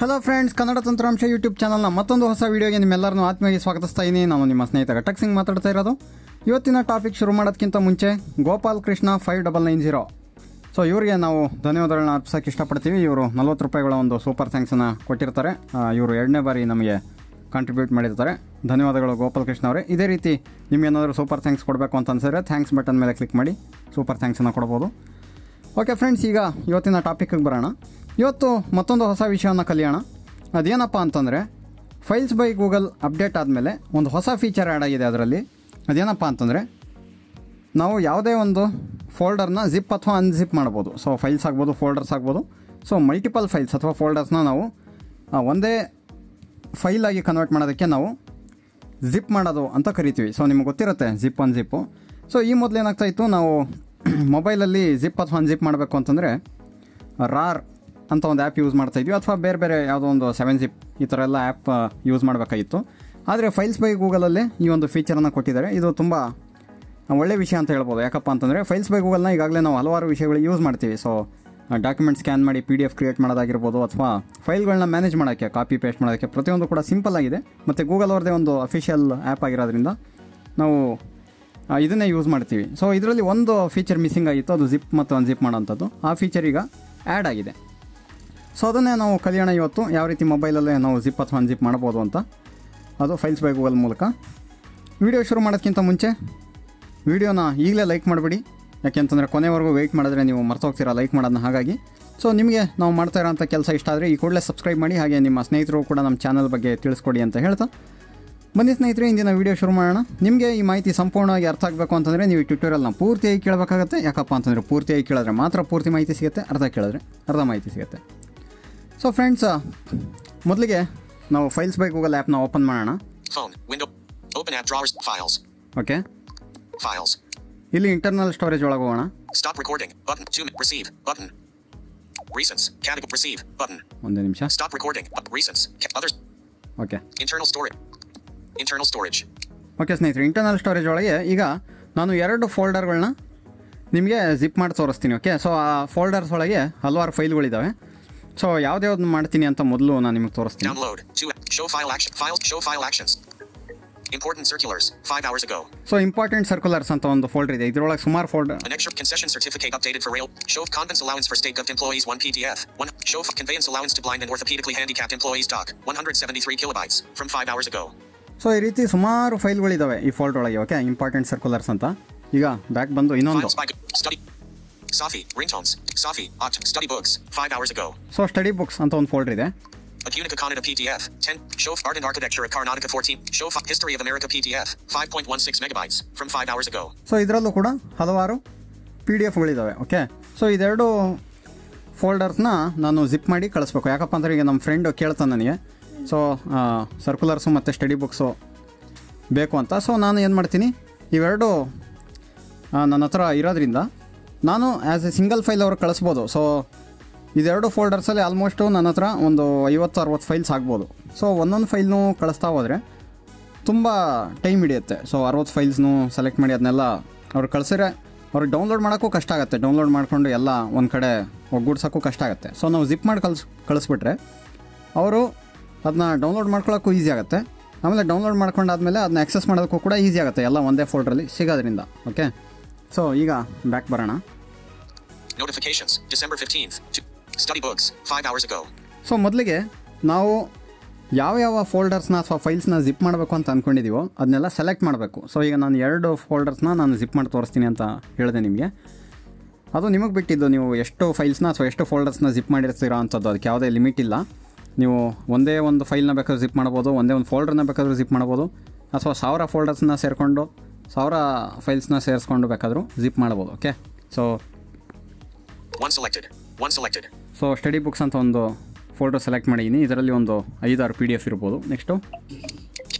Hello friends Kannada ತಂತ್ರಾಂಶ YouTube ಚಾನಲ್ನ ಮತ್ತೊಂದು ಹೊಸ ವಿಡಿಯೋಗೆ ನಿಮ್ಮೆಲ್ಲರನ್ನು ಆತ್ಮೀಯವಾಗಿ ಸ್ವಾಗತಿಸ್ತಾ ಇದ್ದೀನಿ. ನಾನು ನಿಮ್ಮ ಸ್ನೇಹಿತ ಘಟಕ್ ಸಿಂಗ್ ಮಾತಾಡ್ತಾ ಇರೋದು. ಇವತ್ತಿನ ಟಾಪಿಕ್ ಶುರು ಮಾಡೋದಕ್ಕಿಂತ ಮುಂಚೆ Gopal Krishna five double nine zero so ಇವರಿಗೆ ನಾವು ಧನ್ಯವಾದಗಳನ್ನ ಅರ್ಪಿಸೋಕೆ ಇಷ್ಟಪಡ್ತೀವಿ. ಇವರು ನಲ್ವತ್ತು ರೂಪಾಯಿಗಳ ಒಂದು ಸೂಪರ್ ಥ್ಯಾಂಕ್ಸನ್ನು ಕೊಟ್ಟಿರ್ತಾರೆ. ಇವರು ಎರಡನೇ ಬಾರಿ ನಮಗೆ ಕಾಂಟ್ರಿಬ್ಯೂಟ್ ಮಾಡಿರ್ತಾರೆ. ಧನ್ಯವಾದಗಳು ಗೋಪಾಲ್ ಕೃಷ್ಣ ಅವರೇ. ಇದೇ ರೀತಿ ನಿಮ್ಗೇನಾದರೂ ಸೂಪರ್ ಥ್ಯಾಂಕ್ಸ್ ಕೊಡಬೇಕು ಅಂತ ಅನ್ಸಿದ್ರೆ ಥ್ಯಾಂಕ್ಸ್ ಬಟನ್ ಮೇಲೆ ಕ್ಲಿಕ್ ಮಾಡಿ ಸೂಪರ್ ಥ್ಯಾಂಕ್ಸನ್ನು ಕೊಡ್ಬೋದು. ಓಕೆ ಫ್ರೆಂಡ್ಸ್ ಈಗ ಇವತ್ತಿನ ಟಾಪಿಕ್ಗೆ ಬರೋಣ. ಇವತ್ತು ಮತ್ತೊಂದು ಹೊಸ ವಿಷಯವನ್ನು ಕಲಿಯೋಣ. ಅದೇನಪ್ಪ ಅಂತಂದರೆ ಫೈಲ್ಸ್ ಬೈ ಗೂಗಲ್ ಅಪ್ಡೇಟ್ ಆದಮೇಲೆ ಒಂದು ಹೊಸ ಫೀಚರ್ ಆ್ಯಡ್ ಆಗಿದೆ ಅದರಲ್ಲಿ. ಅದೇನಪ್ಪ ಅಂತಂದರೆ, ನಾವು ಯಾವುದೇ ಒಂದು ಫೋಲ್ಡರ್ನ ಜಿಪ್ ಅಥವಾ ಅನ್ಜಿಪ್ ಮಾಡ್ಬೋದು. ಸೊ ಫೈಲ್ಸ್ ಆಗ್ಬೋದು ಫೋಲ್ಡರ್ಸ್ ಆಗ್ಬೋದು. ಸೊ ಮಲ್ಟಿಪಲ್ ಫೈಲ್ಸ್ ಅಥವಾ ಫೋಲ್ಡರ್ಸ್ನ ನಾವು ಒಂದೇ ಫೈಲಾಗಿ ಕನ್ವರ್ಟ್ ಮಾಡೋದಕ್ಕೆ ನಾವು ಜಿಪ್ ಮಾಡೋದು ಅಂತ ಕರಿತೀವಿ. ಸೊ ನಿಮ್ಗೆ ಗೊತ್ತಿರುತ್ತೆ ಜಿಪ್ ಅನ್ ಜಿಪ್ಪು ಸೊ ಈ ಮೊದಲು ಏನಾಗ್ತಾಯಿತ್ತು ನಾವು ಮೊಬೈಲಲ್ಲಿ ಜಿಪ್ ಅಥವಾ ಅನ್ಜಿಪ್ ಮಾಡಬೇಕು ಅಂತಂದರೆ ರಾರ್ ಅಂತ ಒಂದು ಆ್ಯಪ್ ಯೂಸ್ ಮಾಡ್ತಾ ಇದ್ವಿ. ಅಥವಾ ಬೇರೆ ಬೇರೆ ಯಾವುದೋ ಒಂದು ಸೆವೆನ್ ಜಿಪ್ ಈ ಥರ ಎಲ್ಲ ಆ್ಯಪ್ ಯೂಸ್ ಮಾಡಬೇಕಾಗಿತ್ತು. ಆದರೆ ಫೈಲ್ಸ್ ಬೈ ಗೂಗಲಲ್ಲಿ ಈ ಒಂದು ಫೀಚರನ್ನು ಕೊಟ್ಟಿದ್ದಾರೆ. ಇದು ತುಂಬ ಒಳ್ಳೆ ವಿಷಯ ಅಂತ ಹೇಳ್ಬೋದು. ಯಾಕಪ್ಪ ಅಂತಂದರೆ ಫೈಲ್ಸ್ ಬೈ ಗೂಗಲ್ನ ಈಗಾಗಲೇ ನಾವು ಹಲವಾರು ವಿಷಯಗಳು ಯೂಸ್ ಮಾಡ್ತೀವಿ. ಸೊ ಡಾಕ್ಯುಮೆಂಟ್ ಸ್ಕ್ಯಾನ್ ಮಾಡಿ ಪಿ ಡಿ ಎಫ್ ಕ್ರಿಯೇಟ್ ಮಾಡೋದಾಗಿರ್ಬೋದು ಅಥವಾ ಫೈಲ್ಗಳನ್ನ ಮ್ಯಾನೇಜ್ ಮಾಡೋಕ್ಕೆ ಕಾಪಿ ಪೇಸ್ಟ್ ಮಾಡೋಕ್ಕೆ ಪ್ರತಿಯೊಂದು ಕೂಡ ಸಿಂಪಲ್ ಆಗಿದೆ. ಮತ್ತು ಗೂಗಲ್ ಅವ್ರದ್ದೇ ಒಂದು ಅಫಿಷಿಯಲ್ ಆ್ಯಪ್ ಆಗಿರೋದ್ರಿಂದ ನಾವು ಇದನ್ನೇ ಯೂಸ್ ಮಾಡ್ತೀವಿ. ಸೊ ಇದರಲ್ಲಿ ಒಂದು ಫೀಚರ್ ಮಿಸ್ಸಿಂಗ್ ಆಗಿತ್ತು. ಅದು ಜಿಪ್ ಮತ್ತು ಅನ್ಜಿಪ್ ಮಾಡೋಂಥದ್ದು ಆ ಫೀಚರ್ ಈಗ ಆ್ಯಡ್ ಆಗಿದೆ. ಸೊ ಅದನ್ನೇ ನಾವು ಕಲಿಯೋಣ ಇವತ್ತು. ಯಾವ ರೀತಿ ಮೊಬೈಲಲ್ಲೇ ನಾವು ಜಿಪ್ ಅಥವಾ ಅನ್ಜಿಪ್ ಮಾಡ್ಬೋದು ಅಂತ. ಅದು ಫೈಲ್ಸ್ ಬೈ ಗೂಗಲ್ ಮೂಲಕ. ವಿಡಿಯೋ ಶುರು ಮಾಡೋದಕ್ಕಿಂತ ಮುಂಚೆ, ವಿಡಿಯೋನ ಈಗಲೇ ಲೈಕ್ ಮಾಡಿಬಿಡಿ. ಯಾಕೆಂತಂದರೆ ಕೊನೆವರೆಗೂ ವೆಯ್ಟ್ ಮಾಡಿದ್ರೆ ನೀವು ಮರ್ತೋಗ್ತೀರಾ, ಲೈಕ್ ಮಾಡೋದನ್ನ ಹಾಗಾಗಿ. ಸೊ ನಿಮಗೆ ನಾವು ಮಾಡ್ತಾ ಇರೋಂಥ ಕೆಲಸ ಇಷ್ಟ ಆದರೆ ಈ ಕೂಡಲೇ ಸಬ್ಸ್ಕ್ರೈಬ್ ಮಾಡಿ, ಹಾಗೆ ನಿಮ್ಮ ಸ್ನೇಹಿತರು ಕೂಡ ನಮ್ಮ ಚಾನಲ್ ಬಗ್ಗೆ ತಿಳಿಸ್ಕೊಡಿ ಅಂತ ಹೇಳ್ತಾ. ಬನ್ನಿ ಸ್ನೇಹಿತರೆ, ಇಂದಿನ ವಿಡಿಯೋ ಶುರು ಮಾಡೋಣ. ನಿಮಗೆ ಈ ಮಾಹಿತಿ ಸಂಪೂರ್ಣವಾಗಿ ಅರ್ಥ ಆಗಬೇಕು ಅಂತಂದರೆ ನೀವು ಟ್ಯೂಟೋರಿಯಲ್ನ ಪೂರ್ತಿಯಾಗಿ ಕೇಳಬೇಕಾಗತ್ತೆ. ಯಾಕಪ್ಪ ಅಂತಂದರೆ ಪೂರ್ತಿಯಾಗಿ ಕೇಳಿದ್ರೆ ಮಾತ್ರ ಪೂರ್ತಿ ಮಾಹಿತಿ ಸಿಗುತ್ತೆ, ಅರ್ಧ ಕೇಳಿದ್ರೆ ಅರ್ಧ ಮಾಹಿತಿ ಸಿಗುತ್ತೆ. ಸೊ ಫ್ರೆಂಡ್ಸ್ ಮೊದಲಿಗೆ ನಾವು ಫೈಲ್ಸ್ ಬೈ ಗೂಗಲ್ ಆ್ಯಪ್ನ ಓಪನ್ ಮಾಡೋಣ. Phone window open app drawers files okay files ಇಲ್ಲಿ ಇಂಟರ್ನಲ್ ಸ್ಟೋರೇಜ್ ಒಳಗೆ ಹೋಗೋಣ. Stop recording button to receive button reasons category receive button ಒಂದು ನಿಮಿಷ. Stop recording reasons others okay internal storage internal storage okay ಸ್ನೇಹಿತರೆ internal storage ಒಳಗೆ ಈಗ ನಾನು ಎರಡು ಫೋಲ್ಡರ್ಗಳನ್ನ ನಿಮಗೆ ಜಿಪ್ ಮಾಡಿ ತೋರಿಸ್ತೀನಿ ಓಕೆ ಸೊ ಆ ಫೋಲ್ಡರ್ಸ್ ಒಳಗೆ ಹಲವಾರು ಫೈಲ್ಗಳಿದ್ದಾವೆ ಸೊ ಯಾವ್ದು ಯಾವ್ದು ಮಾಡ್ತೀನಿ ಅಂತ ಮೊದಲು ನಾನು ನಿಮಗೆ ತೋರಿಸ್ತೀನಿ. ಡೌನ್ಲೋಡ್ ಇಂಪಾರ್ಟೆಂಟ್ ಸರ್ಕ್ಯುಲರ್ಸ್ ಅಂತ ಒಂದು ಫೋಲ್ಡರ್ ಇದೆ. ಇದರೊಳಗೆ ಸುಮಾರು folder connection concession certificate updated for rail show of allowance for state government employees 1 PDF 1 show of conveyance allowance to blind and orthopedically handicap employees doc 173 kilobytes from 5 hours ago so ಈ ರೀತಿ ಸುಮಾರು ಫೈಲ್ಗಳು ಇದಾವೆ ಈ folder ಒಳಗೆ okay important circulars ಅಂತ. ಈಗ back ಬಂದು ಇನ್ನೊಂದು. Safi. Ringtones. Safi. opt, Study books. Five hours ago. So study books ಅಂತ ಒಂದು ಫೋಲ್ಡರ್ ಇದೆ Acunica Kannada PDF. 10. Show Art and Architecture at Karnataka 14. Show History of America PDF. 5.16 megabytes from five hours ago. So ಇದರಲ್ಲೂ ಕೂಡ ಹಲವಾರು P D ಎಫ್ಗಳಿದ್ದಾವೆ okay so ಇದೆರಡು ಫೋಲ್ಡರ್ಸ್ನ ನಾನು ಜಿಪ್ ಮಾಡಿ ಕಳಿಸ್ಬೇಕು ಯಾಕಪ್ಪ ಅಂದರೆ ಈಗ ನಮ್ಮ ಫ್ರೆಂಡ್ ಕೇಳ್ತಾನೆ ನನಗೆ ಸೊ ಸರ್ಕ್ಯುಲರ್ಸು ಮತ್ತು ಸ್ಟಡಿ ಬುಕ್ಸು ಬೇಕು ಅಂತ ಸೊ ನಾನು ಏನು ಮಾಡ್ತೀನಿ ಇವೆರಡು ನನ್ನ ಹತ್ರ ಇರೋದ್ರಿಂದ ನಾನು ಆ್ಯಸ್ ಎ ಸಿಂಗಲ್ ಫೈಲ್ ಅವ್ರಿಗೆ ಕಳಿಸ್ಬೋದು. ಸೊ ಇದೆರಡು ಫೋಲ್ಡರ್ಸಲ್ಲಿ ಆಲ್ಮೋಸ್ಟು ನನ್ನ ಹತ್ರ ಒಂದು ಐವತ್ತು, ಅರವತ್ತು ಫೈಲ್ಸ್ ಆಗ್ಬೋದು. ಸೊ ಒಂದೊಂದು ಫೈಲ್ನೂ ಕಳಿಸ್ತಾ ಹೋದರೆ ತುಂಬ ಟೈಮ್ ಹಿಡಿಯುತ್ತೆ. ಸೊ ಅರವತ್ತು ಫೈಲ್ಸ್ನೂ ಸೆಲೆಕ್ಟ್ ಮಾಡಿ ಅದನ್ನೆಲ್ಲ ಅವ್ರು ಕಳಿಸಿದ್ರೆ ಅವ್ರಿಗೆ ಡೌನ್ಲೋಡ್ ಮಾಡೋಕ್ಕೂ ಕಷ್ಟ ಆಗುತ್ತೆ. ಡೌನ್ಲೋಡ್ ಮಾಡಿಕೊಂಡು ಎಲ್ಲ ಒಂದು ಕಡೆ ಒಗ್ಗೂಡ್ಸೋಕ್ಕೂ ಕಷ್ಟ ಆಗುತ್ತೆ. ಸೊ ನಾವು ಜಿಪ್ ಮಾಡಿ ಕಳ್ಸಿ, ಕಳಿಸ್ಬಿಟ್ರೆ ಅವರು ಅದನ್ನ ಡೌನ್ಲೋಡ್ ಮಾಡ್ಕೊಳ್ಳೋಕ್ಕೂ ಈಸಿ ಆಗುತ್ತೆ. ಆಮೇಲೆ ಡೌನ್ಲೋಡ್ ಮಾಡ್ಕೊಂಡಾದ್ಮೇಲೆ ಅದನ್ನ ಆಕ್ಸೆಸ್ ಮಾಡೋದಕ್ಕೂ ಕೂಡ ಈಸಿ ಆಗುತ್ತೆ. ಎಲ್ಲ ಒಂದೇ ಫೋಲ್ಡ್ರಲ್ಲಿ ಸಿಗೋದ್ರಿಂದ. ಓಕೆ ಸೊ ಈಗ ಬ್ಯಾಕ್ ಬರೋಣ. December 15th. To study books. Five hours ago. So ಮೊದಲಿಗೆ ನಾವು ಯಾವ ಯಾವ ಫೋಲ್ಡರ್ಸ್ನ ಅಥವಾ ಫೈಲ್ಸ್ನ ಜಿಪ್ ಮಾಡಬೇಕು ಅಂತ ಅಂದ್ಕೊಂಡಿದ್ದೀವೋ ಅದನ್ನೆಲ್ಲ ಸೆಲೆಕ್ಟ್ ಮಾಡಬೇಕು ಸೊ ಈಗ ನಾನು ಎರಡು ಫೋಲ್ಡರ್ಸ್ನ ನಾನು ಜಿಪ್ ಮಾಡಿ ತೋರಿಸ್ತೀನಿ ಅಂತ ಹೇಳಿದೆ ನಿಮಗೆ ಅದು ನಿಮಗೆ ಬಿಟ್ಟಿದ್ದು ನೀವು ಎಷ್ಟು ಫೈಲ್ಸ್ನ ಅಥವಾ ಎಷ್ಟು ಫೋಲ್ಡರ್ಸ್ನ ಜಿಪ್ ಮಾಡಿರ್ತೀರೋ ಅಂಥದ್ದು ಅದಕ್ಕೆ ಯಾವುದೇ ಲಿಮಿಟ್ ಇಲ್ಲ ನೀವು ಒಂದೇ ಒಂದು ಫೈಲ್ನ ಬೇಕಾದ್ರೂ ಜಿಪ್ ಮಾಡ್ಬೋದು ಒಂದೇ ಒಂದು ಫೋಲ್ಡರ್ನ ಬೇಕಾದ್ರೂ ಜಿಪ್ ಮಾಡ್ಬೋದು ಅಥವಾ ಸಾವಿರ ಫೋಲ್ಡರ್ಸ್ನ ಸೇರಿಕೊಂಡು ಸಾವಿರ ಫೈಲ್ಸ್ನ ಸೇರಿಸ್ಕೊಂಡು ಬೇಕಾದರೂ ಜಿಪ್ ಮಾಡ್ಬೋದು okay so one selected one selected so study books ಅಂತ ಒಂದು ಫೋಲ್ಡರ್ ಸೆಲೆಕ್ಟ್ ಮಾಡಿದ್ದೀನಿ ಇದರಲ್ಲಿ ಒಂದು ಐದಾರು ಪಿ ಡಿ ಎಫ್ ಇರ್ಬೋದು next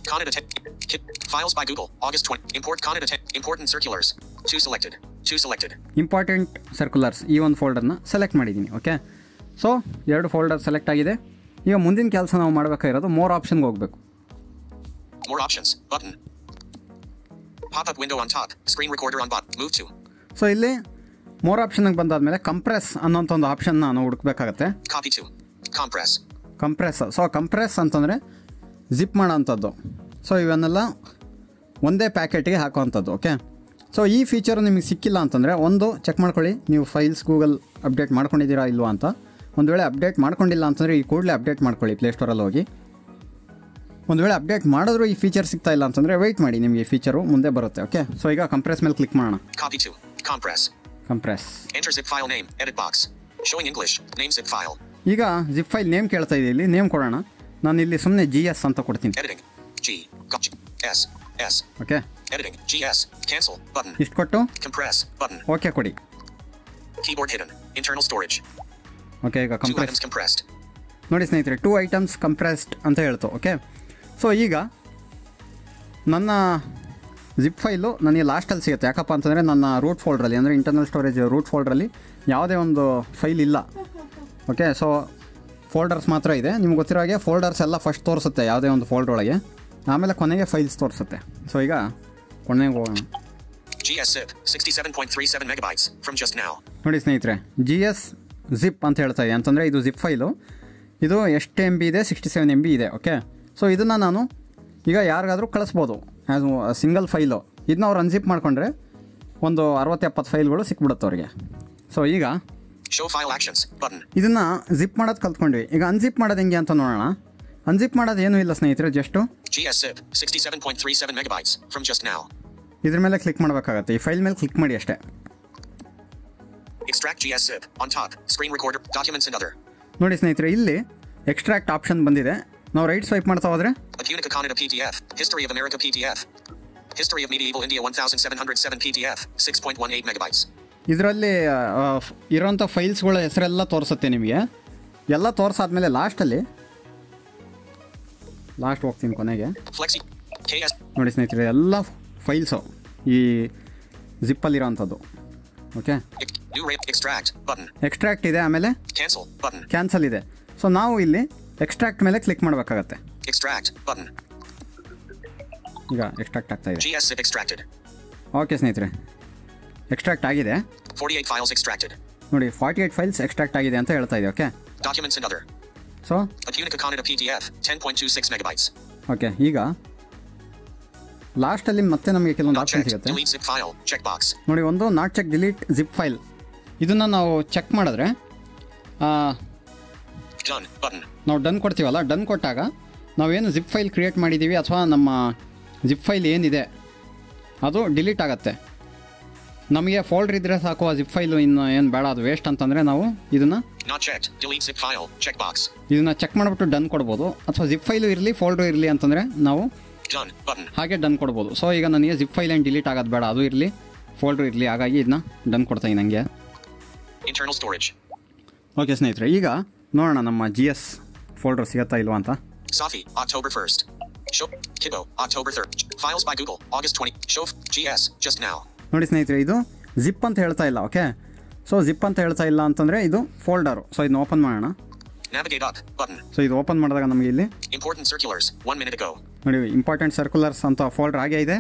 Kannada 10. Kit. Files by Google. August 20. Import Kannada 10. Important circulars. Two selected. Two selected. Important circulars ಈ ಒಂದು ಫೋಲ್ಡರ್ನ ಸೆಲೆಕ್ಟ್ ಮಾಡಿದ್ದೀನಿ ಓಕೆ ಸೊ ಎರಡು ಫೋಲ್ಡರ್ ಸೆಲೆಕ್ಟ್ ಆಗಿದೆ ಈಗ ಮುಂದಿನ ಕೆಲಸ ನಾವು ಮಾಡಬೇಕಾಗಿರೋದು ಮೋರ್ ಆಪ್ಷನ್ಗೆ ಹೋಗಬೇಕು more options Button. Pop up window on top. Screen recorder on bot. Move to. So ಇಲ್ಲಿ ಮೋರ್ ಆಪ್ಷನ್ಗೆ ಬಂದಾದ್ಮೇಲೆ ಕಂಪ್ರೆಸ್ ಅನ್ನೋಂಥ ಒಂದು ಆಪ್ಷನ್ ನಾವು ಹುಡುಕ್ಬೇಕಾಗತ್ತೆ. Copy to compress compress so compress ಅಂತಂದರೆ ಜಿಪ್ ಮಾಡೋವಂಥದ್ದು ಸೊ ಇವನ್ನೆಲ್ಲ ಒಂದೇ ಪ್ಯಾಕೆಟ್ಗೆ ಹಾಕುವಂಥದ್ದು ಓಕೆ ಸೊ ಈ ಫೀಚರ್ ನಿಮಗೆ ಸಿಕ್ಕಿಲ್ಲ ಅಂತಂದರೆ ಒಂದು ಚೆಕ್ ಮಾಡ್ಕೊಳ್ಳಿ. ನೀವು ಫೈಲ್ಸ್ ಗೂಗಲ್ ಅಪ್ಡೇಟ್ ಮಾಡ್ಕೊಂಡಿದ್ದೀರಾ ಇಲ್ವಾ ಅಂತ. ಒಂದು ವೇಳೆ ಅಪ್ಡೇಟ್ ಮಾಡ್ಕೊಂಡಿಲ್ಲ ಅಂತಂದರೆ ಈ ಕೂಡಲೇ ಅಪ್ಡೇಟ್ ಮಾಡ್ಕೊಳ್ಳಿ ಪ್ಲೇಸ್ಟೋರಲ್ಲಿ ಹೋಗಿ. ಒಂದು ವೇಳೆ ಅಪ್ಡೇಟ್ ಮಾಡಿದ್ರು ಈ ಫೀಚರ್ ಸಿಗ್ತಾ ಇಲ್ಲ ಅಂತಂದ್ರೆ ವೇಟ್ ಮಾಡಿ ನಿಮಗೆ ಫೀಚರ್ ಮುಂದೆ ಬರುತ್ತೆ ಓಕೆ ಸೊ ಈಗ ಕಂಪ್ರೆಸ್ ಮೇಲೆ ಕ್ಲಿಕ್ ಮಾಡೋಣ. Copy compress enters file name box English names file ಈಗ ಜಿಪ್ ಫೈಲ್ ನೇಮ್ ಕೇಳ್ತಾ ಇದೆ ಇಲ್ಲಿ ನೇಮ್ ಕೊಡೋಣ. ನಾನು ಇಲ್ಲಿ ಸುಮ್ಮನೆ ಅಂತ ಕೊಡ್ತೀನಿ. ಜಿ ಎಸ್ ಓಕೆ ಕೊಡ್ತೀನಿ ಇಷ್ಟು ಕ್ಯಾನ್ಸಲ್ ಕೊಟ್ಟು ಕಂಪ್ರೆಸ್ ಓಕೆ ಕೊಡಿ. ಕೀಬೋರ್ಡ್ ಇಂಟರ್ನಲ್ ಸ್ಟೋರೇಜ್ ಓಕೆ ಈಗ ಕಂಪ್ರೆಸ್ಡ್ ನೋಡಿ ಸ್ನೇಹಿತರೆ ಟೂ ಐಟಮ್ಸ್ ಕಂಪ್ರೆಸ್ಡ್ ಅಂತ ಹೇಳ್ತು ಓಕೆ ಸೊ ಈಗ ನನ್ನ ಜಿಪ್ ಫೈಲು ನನಗೆ ಲಾಸ್ಟಲ್ಲಿ ಸಿಗುತ್ತೆ. ಯಾಕಪ್ಪ ಅಂತಂದರೆ ನನ್ನ ರೂಟ್ ಫೋಲ್ಡ್ರಲ್ಲಿ ಅಂದರೆ ಇಂಟರ್ನಲ್ ಸ್ಟೋರೇಜ್ ರೂಟ್ ಫೋಲ್ಡ್ರಲ್ಲಿ ಯಾವುದೇ ಒಂದು ಫೈಲ್ ಇಲ್ಲ. ಓಕೆ ಸೊ ಫೋಲ್ಡರ್ಸ್ ಮಾತ್ರ ಇದೆ. ನಿಮ್ಗೆ ಗೊತ್ತಿರೋ ಹಾಗೆ ಫೋಲ್ಡರ್ಸ್ ಎಲ್ಲ ಫಸ್ಟ್ ತೋರಿಸುತ್ತೆ ಯಾವುದೇ ಒಂದು ಫೋಲ್ಡ್ ಒಳಗೆ. ಆಮೇಲೆ ಕೊನೆಗೆ ಫೈಲ್ಸ್ ತೋರಿಸುತ್ತೆ. ಸೊ ಈಗ ಕೊನೆಗೆ ಹೋಗೋಣ. GS zip. 67.37 megabytes. From just now. ನೋಡಿ ಸ್ನೇಹಿತರೆ ಜಿ ಎಸ್ ಜಿಪ್ ಅಂತ ಹೇಳ್ತಾ ಇದೆ. ಅಂತಂದರೆ ಇದು ಜಿಪ್ ಫೈಲು ಇದು ಎಷ್ಟು ಎಂ ಬಿ ಇದೆ? ಸಿಕ್ಸ್ಟಿ ಸೆವೆನ್ ಎಂ ಬಿ ಇದೆ. ಓಕೆ ಸೊ ಇದನ್ನು ನಾನು ಈಗ ಯಾರಿಗಾದರೂ ಕಳಿಸ್ಬೋದು. ಆ್ಯಸ್ ಸಿಂಗಲ್ ಫೈಲು ಇದನ್ನ ಅವ್ರು ಅನ್ಸಿಪ್ ಮಾಡಿಕೊಂಡ್ರೆ ಒಂದು ಅರವತ್ತು ಎಪ್ಪತ್ತು ಫೈಲ್ಗಳು ಸಿಕ್ಬಿಡುತ್ತೆ ಅವ್ರಿಗೆ. ಸೊ ಈಗ. ಇದನ್ನು ಜಿಪ್ ಮಾಡೋದು ಕಲ್ತ್ಕೊಂಡ್ವಿ. ಈಗ ಅನ್ಜಿಪ್ ಮಾಡೋದು ಹೆಂಗೆ ಅಂತ ನೋಡೋಣ. ಅನ್ಜಿಪ್ ಮಾಡೋದು ಏನೂ ಇಲ್ಲ ಸ್ನೇಹಿತರೆ just GS zip. 67.37 megabytes. From just now. ಇದ್ರ ಮೇಲೆ ಕ್ಲಿಕ್ ಮಾಡಬೇಕಾಗತ್ತೆ. ಈ ಫೈಲ್ ಮೇಲೆ ಕ್ಲಿಕ್ ಮಾಡಿ ಅಷ್ಟೇ. ನೋಡಿ ಸ್ನೇಹಿತರೆ ಇಲ್ಲಿ ಎಕ್ಸ್ಟ್ರಾಕ್ಟ್ ಆಪ್ಷನ್ ಬಂದಿದೆ. ನಾವು ರೈಟ್ ಸ್ವೈಪ್ ಮಾಡ್ತಾ ಹೋದ್ರೆ history of America PDF. History of Medieval India 1707 PDF. 6.18 megabytes. ಇದರಲ್ಲಿ ಇರೋಂಥ ಫೈಲ್ಸ್ಗಳ ಹೆಸರೆಲ್ಲ ತೋರಿಸುತ್ತೆ ನಿಮಗೆ ಎಲ್ಲ ತೋರಿಸಾದ್ಮೇಲೆ ಲಾಸ್ಟಲ್ಲಿ ಲಾಸ್ಟ್ ಹೋಗ್ತೀನಿ ಕೊನೆಗೆ. ನೋಡಿ ಸ್ನೇಹಿತರೆ ಎಲ್ಲ ಫೈಲ್ಸು ಈ ಜಿಪ್ಪಲ್ಲಿರೋವಂಥದ್ದು ಓಕೆ. ಎಕ್ಸ್ಟ್ರಾಕ್ಟ್ ಇದೆ ಆಮೇಲೆ. ಕ್ಯಾನ್ಸಲ್ ಇದೆ ಸೊ ನಾವು ಇಲ್ಲಿ ಎಕ್ಸ್ಟ್ರಾಕ್ಟ್ ಮೇಲೆ ಕ್ಲಿಕ್ ಮಾಡಬೇಕಾಗತ್ತೆ ಎಕ್ಸ್ಟ್ರಾಕ್ಟ್ ಬಟನ್ ಈಗ ಎಕ್ಸ್ಟ್ರಾಕ್ಟ್ ಆಗ್ತಾ ಇದೆ ಜಿಎಸ್ ಎಕ್ಸ್ಟ್ರಾಕ್ಟೆಡ್. ಓಕೆ ಸ್ನೇಹಿತರೆ ಎಕ್ಸ್ಟ್ರಾಕ್ಟ್ ಆಗಿದೆ 48 ಫೈಲ್ಸ್ ಎಕ್ಸ್ಟ್ರಾಕ್ಟೆಡ್ ನೋಡಿ ಫಾರ್ಟಿ ಏಯ್ಟ್ ಫೈಲ್ಸ್ ಎಕ್ಸ್ಟ್ರಾಕ್ಟ್ ಆಗಿದೆ ಅಂತ ಹೇಳ್ತಾ ಇದೆ okay documents and other so Apunica Kannada PDF. 10.26 megabytes. Okay ಈಗ ಲಾಸ್ಟಲ್ಲಿ ಮತ್ತೆ ನಮಗೆ ಕೆಲವೊಂದು ಆಪ್ಷನ್. ಸಿಗುತ್ತೆ. ನೋಡಿ ಒಂದು not check delete zip file ಇದನ್ನು ನಾವು ಚೆಕ್ ಮಾಡಿದ್ರೆ. ನಾವು ಡನ್ ಕೊಡ್ತೀವಲ್ಲ? ಡನ್ ಕೊಟ್ಟಾಗ ನಾವೇನು ಜಿಪ್ ಫೈಲ್ ಕ್ರಿಯೇಟ್ ಮಾಡಿದ್ದೀವಿ ಅಥವಾ ನಮ್ಮ ಜಿಪ್ ಫೈಲ್ ಏನಿದೆ ಅದು ಡಿಲೀಟ್ ಆಗುತ್ತೆ. ನಮಗೆ ಫೋಲ್ಡರ್ ಇದ್ದರೆ ಸಾಕು ಆ ಜಿಪ್ ಫೈಲ್ ಇನ್ನು ಏನು ಬೇಡ ಅದು ವೇಸ್ಟ್ ಅಂತಂದರೆ ನಾವು ಇದನ್ನು. ಇದನ್ನು ಚೆಕ್ ಮಾಡಿಬಿಟ್ಟು ಡನ್ ಕೊಡ್ಬೋದು. ಅಥವಾ ಜಿಪ್ ಫೈಲು ಇರಲಿ ಫೋಲ್ಡರ್ ಇರಲಿ ಅಂತಂದರೆ ನಾವು ಹಾಗೆ ಡನ್ ಕೊಡ್ಬೋದು. ಸೊ ಈಗ ನನಗೆ ಜಿಪ್ ಫೈಲ್ ಏನು ಡಿಲೀಟ್ ಆಗೋದು ಬೇಡ ಅದು ಇರಲಿ ಫೋಲ್ಡರ್ ಇರಲಿ ಹಾಗಾಗಿ ಇದನ್ನ ಡನ್ ಕೊಡ್ತಾ ನನಗೆ. ಓಕೆ ಸ್ನೇಹಿತರೆ ಈಗ ನೋಡೋಣ ನಮ್ಮ ಜಿ ಎಸ್ ಫೋಲ್ಡರ್ ಸಿಗತ್ತಾ ಇಲ್ವಾ ಅಂತ Safi. October 1st. Show. Kibo. October 3rd. Files by Google. August 20. G S just ನಾವು ನೋಡಿ ಸ್ನೇಹಿತರೆ ಇದು ಜಿಪ್ ಅಂತ ಹೇಳ್ತಾ ಇಲ್ಲ ಓಕೆ ಸೊ ಜಿಪ್ ಅಂತ ಹೇಳ್ತಾ ಇಲ್ಲ ಅಂತಂದರೆ ಇದು ಫೋಲ್ಡರು ಸೊ ಇದನ್ನ ಓಪನ್ ಮಾಡೋಣ. ಸೊ ಇದು ಓಪನ್ ಮಾಡಿದಾಗ ನಮಗೆ ಇಲ್ಲಿ important circulars one minute ago. ನೋಡಿ ಇಂಪಾರ್ಟೆಂಟ್ ಸರ್ಕ್ಯುಲರ್ಸ್ ಅಂತ ಫೋಲ್ಡರ್ ಹಾಗೆ ಇದೆ.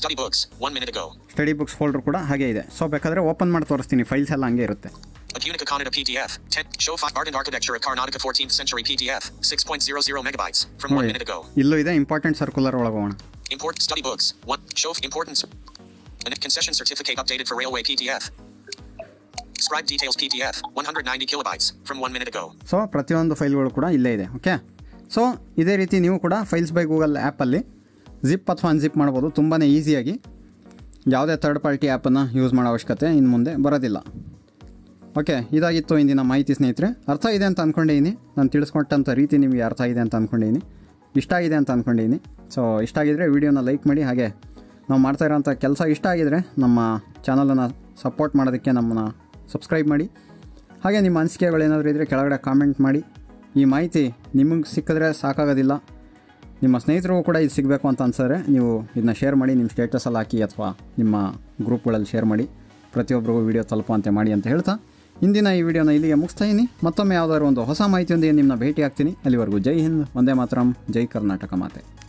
Study books. 1 minute ago. Study books folder ಕೂಡ ಹಾಗೆ ಇದೆ ಸೊ ಬೇಕಾದ್ರೆ ಓಪನ್ ಮಾಡಿ ತೋರಿಸ್ತೀನಿ ಫೈಲ್ಸ್ ಎಲ್ಲ ಹಂಗೆ ಇರುತ್ತೆ Apunica Kannada PDF. 10. Show five Art and Architecture of Karnataka 14th Century PDF. 6.00 megabytes. From one minute ago. Illo ಇದೆ important circular olagona. Import study books. One. Show importance. And concession certificate updated for railway PDF. Scribe details PDF. 190 kilobytes. From one minute ago. So so ಪ್ರತಿಯೊಂದು ಫೈಲ್ಗಳು ಕೂಡ ಇಲ್ಲೇ ಇದೆ okay so ಇದೇ ರೀತಿ ನೀವು ಕೂಡ ಫೈಲ್ಸ್ ಬೈ ಗೂಗಲ್ ಆ್ಯಪಲ್ಲಿ ಜಿಪ್ ಅಥವಾ ಅನ್ಜಿಪ್ ಮಾಡ್ಬೋದು ತುಂಬಾ ಈಸಿಯಾಗಿ ಯಾವುದೇ ಥರ್ಡ್ ಪಾರ್ಟಿ ಆ್ಯಪನ್ನು ಯೂಸ್ ಮಾಡೋ ಅವಶ್ಯಕತೆ ಇನ್ನು ಮುಂದೆ ಬರೋದಿಲ್ಲ ಓಕೆ, ಇದಾಗಿತ್ತು ಇಂದಿನ ಮಾಹಿತಿ ಸ್ನೇಹಿತರೆ. ಅರ್ಥ ಇದೆ ಅಂತ ಅಂದ್ಕೊಂಡಿದ್ದೀನಿ ನಾನು ತಿಳಿಸ್ಕೊಟ್ಟಂಥ ರೀತಿ ನಿಮಗೆ ಅರ್ಥ ಇದೆ ಅಂತ ಅಂದ್ಕೊಂಡಿದ್ದೀನಿ ಇಷ್ಟ ಆಗಿದೆ ಅಂತ ಅಂದ್ಕೊಂಡಿದ್ದೀನಿ ಸೊ ಇಷ್ಟ ಆಗಿದರೆ ವೀಡಿಯೋನ ಲೈಕ್ ಮಾಡಿ, ಹಾಗೆ ನಾವು ಮಾಡ್ತಾ ಇರೋಂಥ ಕೆಲಸ ಇಷ್ಟ ಆಗಿದರೆ ನಮ್ಮ ಚಾನಲನ್ನು ಸಪೋರ್ಟ್ ಮಾಡೋದಕ್ಕೆ ನಮ್ಮನ್ನು ಸಬ್ಸ್ಕ್ರೈಬ್ ಮಾಡಿ. ಹಾಗೆ ನಿಮ್ಮ ಅನಿಸಿಕೆಗಳೇನಾದರೂ ಇದ್ದರೆ ಕೆಳಗಡೆ ಕಾಮೆಂಟ್ ಮಾಡಿ. ಈ ಮಾಹಿತಿ ನಿಮಗೆ ಸಿಕ್ಕಿದ್ರೆ ಸಾಕಾಗೋದಿಲ್ಲ. ನಿಮ್ಮ ಸ್ನೇಹಿತರಿಗೂ ಕೂಡ ಇದು ಸಿಗಬೇಕು ಅಂತ ಅನ್ಸಿದ್ರೆ ನೀವು ಇದನ್ನ ಶೇರ್ ಮಾಡಿ, ನಿಮ್ಮ ಸ್ಟೇಟಸಲ್ಲಿ ಹಾಕಿ ಅಥವಾ ನಿಮ್ಮ ಗ್ರೂಪ್ಗಳಲ್ಲಿ ಶೇರ್ ಮಾಡಿ. ಪ್ರತಿಯೊಬ್ಬರಿಗೂ ವಿಡಿಯೋ ತಲುಪುವಂತೆ ಮಾಡಿ ಅಂತ ಹೇಳ್ತಾ ಇಂದಿನ ಈ ವಿಡಿಯೋನ ಇಲ್ಲಿಗೆ ಮುಗಿಸ್ತಾ ಇದ್ದೀನಿ. ಮತ್ತೊಮ್ಮೆ ಯಾವುದಾದ್ರು ಒಂದು ಹೊಸ ಮಾಹಿತಿಯೊಂದಿಗೆ ನಿಮ್ಮನ್ನ ಭೇಟಿ ಆಗ್ತೀನಿ ಅಲ್ಲಿವರೆಗೂ ಜೈ ಹಿಂದ್. ಒಂದೇ ಮಾತರಂ. ಜೈ ಕರ್ನಾಟಕ ಮಾತೆ.